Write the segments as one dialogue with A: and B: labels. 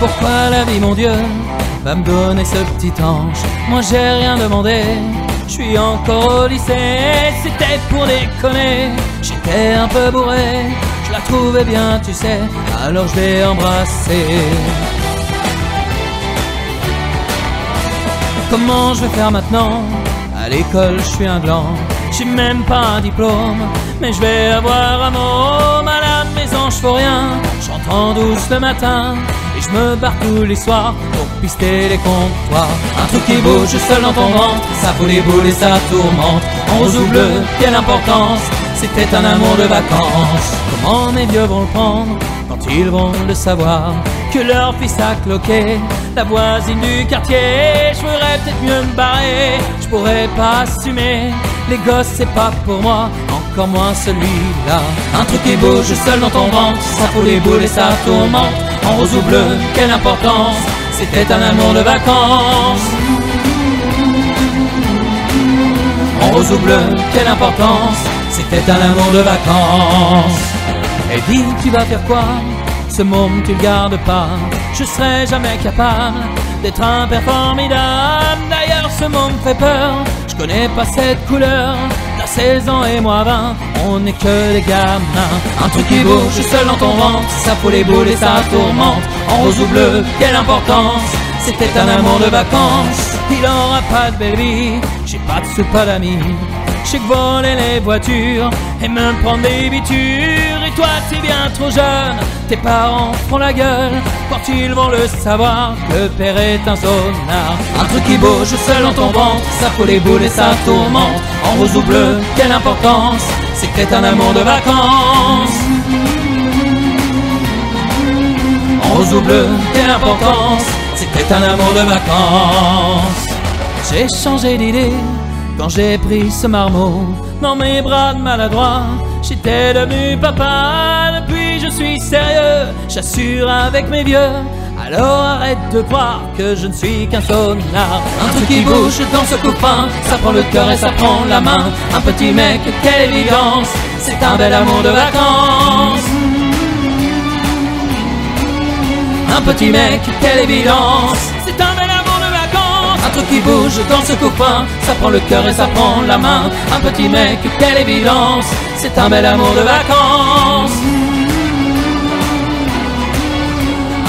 A: Pourquoi la vie, mon Dieu, va me donner ce petit ange? Moi j'ai rien demandé, je suis encore au lycée. C'était pour déconner, j'étais un peu bourré. Je la trouvais bien, tu sais, alors je l'ai embrassée. Comment je vais faire maintenant? À l'école, je suis un gland. J'ai même pas un diplôme, mais je vais avoir un môme à la maison, je rien. J'entends douce le matin et je me barre tous les soirs pour pister les comptoirs. Un truc qui bouge seul dans ton ventre, ça fout les boules et ça tourmente. En rose ou quelle importance, c'était un amour de vacances. Comment mes vieux vont le prendre quand ils vont le savoir que leur fils a cloqué la voisine du quartier? Je voudrais peut-être mieux me barrer, je pourrais pas assumer. Les gosses, c'est pas pour moi, encore moins celui-là. Un truc qui bouge seul dans ton ventre, ça fout les boules et ça tourmente. En rose ou bleu, quelle importance, c'était un amour de vacances. En rose ou bleu, quelle importance, c'était un amour de vacances. Et dis, tu vas faire quoi Ce môme, tu le gardes pas? Je serai jamais capable d'être un père formidable. D'ailleurs, ce môme fait peur. Je connais pas cette couleur. La 16 ans et moi 20, on n'est que des gamins. Un truc qui bouge seul dans ton ventre, ça fout les boules et ça tourmente. En rose ou bleu, quelle importance c'était un amour de vacances. Il aura pas de belle vie, j'ai pas de sous, pas d'amis. Que voler les voitures et même prendre des bitures. Et toi, t'es bien trop jeune, tes parents font la gueule quand ils vont le savoir le père est un zonard. Un truc qui bouge seul dans ton ventre, ça fout les boules et ça tourmente. En rose ou bleu, quelle importance, c'était un amour de vacances. En rose ou bleu, quelle importance, c'était un amour de vacances. J'ai changé d'idée quand j'ai pris ce marmot dans mes bras de maladroit. J'étais devenu papa, depuis je suis sérieux, j'assure avec mes vieux. Alors arrête de croire que je ne suis qu'un sonnard. Un truc qui bouge dans ce copain, ça prend le cœur et ça prend la main. Un petit mec, quelle évidence, c'est un bel amour de vacances. Un petit mec, quelle évidence C'est un qui bouge dans ce copain Ça prend le cœur et ça prend la main. Un petit mec, quelle évidence. C'est un bel amour de vacances.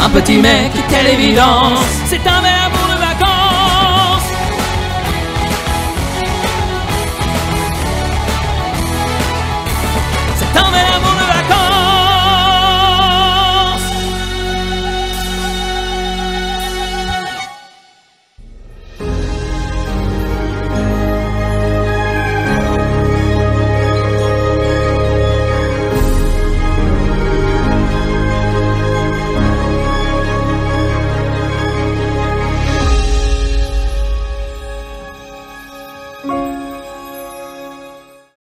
A: Un petit mec, quelle évidence. C'est un bel amour